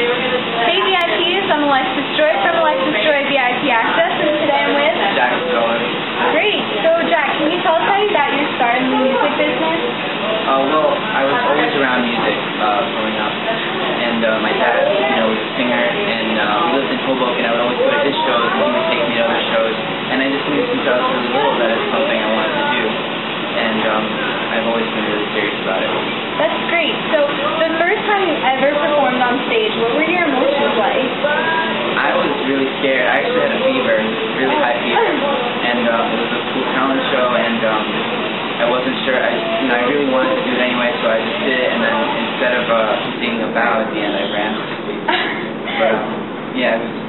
Hey VIPs, I'm Alexis Joy from Alexis Joy VIP Access, and today I'm with... Jack Skuller. Great. So Jack, can you tell us how you got your start in the music business? Uh, well, I was always around music uh, growing up, and uh, my dad, you know, was a singer, and uh, we lived in Hoboken. I would always go to his shows, and he would take me to other shows, and I just knew since I was really little that it's something I wanted to do, and um, I've always been really serious about it. That's great. So the first time you ever stage, what were your emotions like? I was really scared. I actually had a fever, really high fever, and um, it was a cool talent show, and um, I wasn't sure. I, you know, I really wanted to do it anyway, so I just did it, and then instead of uh, being a bow at the end, I ran to the stage. But um, yeah, it was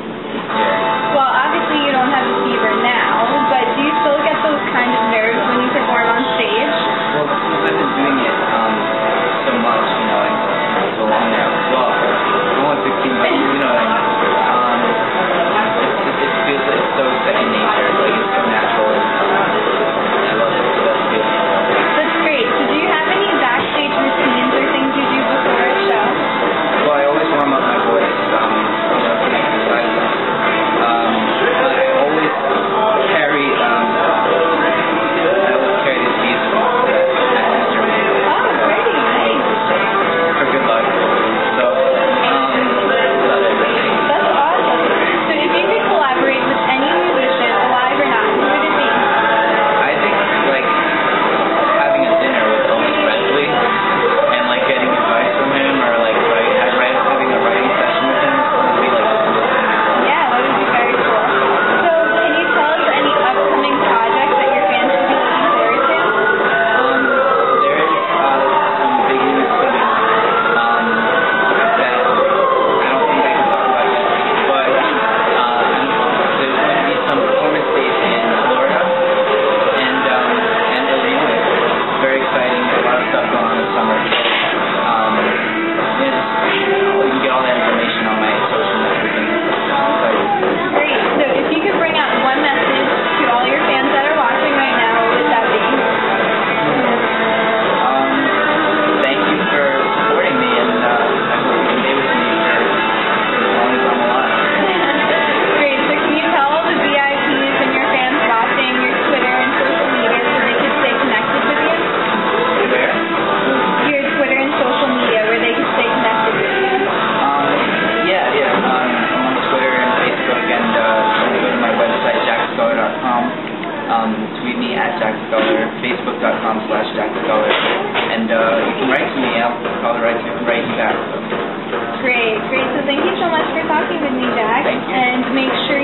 Jack the facebook.com slash Jack the And uh, you can write to me, I'll, I'll write, you, write you back. Great, great. So thank you so much for talking with me, Jack. Thank you. And make sure